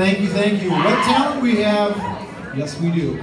Thank you, thank you. What talent we have? Yes, we do.